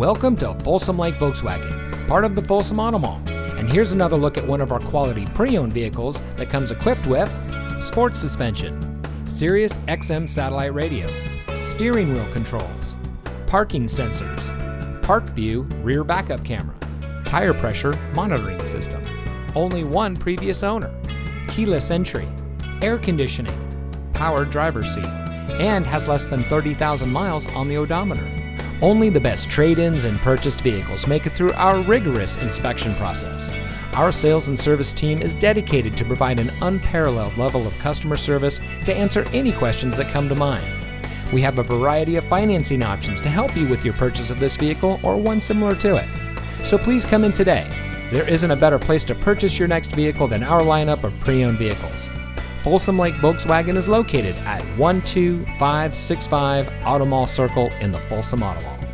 Welcome to Folsom Lake Volkswagen, part of the Folsom Auto Mall. And here's another look at one of our quality pre-owned vehicles that comes equipped with sports suspension, Sirius XM satellite radio, steering wheel controls, parking sensors, park view rear backup camera, tire pressure monitoring system, only one previous owner, keyless entry, air conditioning, power driver's seat, and has less than 30,000 miles on the odometer. Only the best trade ins and purchased vehicles make it through our rigorous inspection process. Our sales and service team is dedicated to provide an unparalleled level of customer service to answer any questions that come to mind. We have a variety of financing options to help you with your purchase of this vehicle or one similar to it. So please come in today. There isn't a better place to purchase your next vehicle than our lineup of pre owned vehicles. Folsom Lake Volkswagen is located at 12565 Auto Mall Circle in the Folsom Auto Mall.